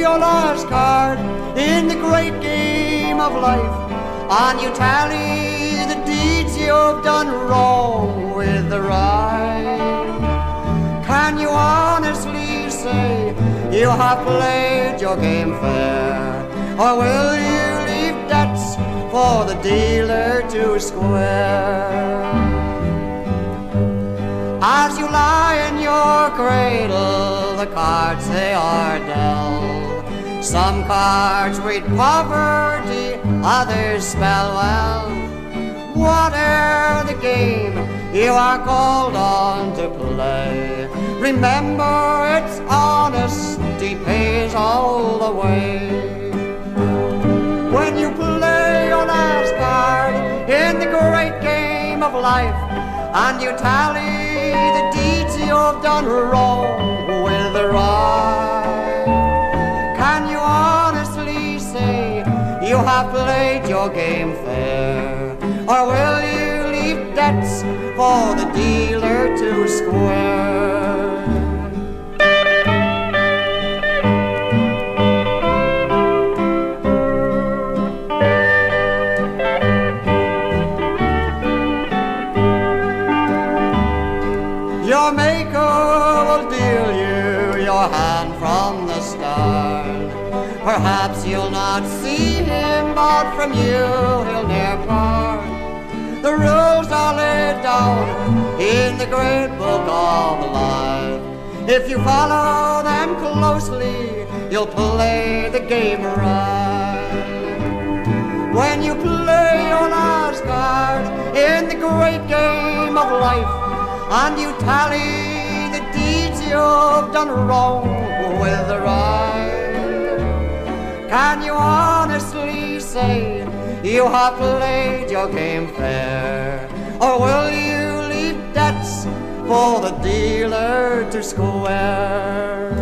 your last card in the great game of life. And you tally the deeds you've done wrong with the right. Can you honestly say you have played your game fair? Or will you leave debts for the dealer to square? As you lie in your cradle, the cards they are dealt. Some cards read poverty, others spell wealth. Whatever the game you are called on to play, remember it's honesty pays all the way. When you play your last card in the great game of life, and you tally the deeds you've done wrong with the right. Have played your game fair? Or will you leave debts for the dealer to square? Your maker will deal you your hand from the start. Perhaps you'll not see but from you he'll ne'er part. The rules are laid down in the great book of life. If you follow them closely, you'll play the game right. When you play your last card in the great game of life, and you tally the deeds you've done wrong with the right. Can you honestly say you have played your game fair? Or will you leave debts for the dealer to square?